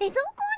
えどこ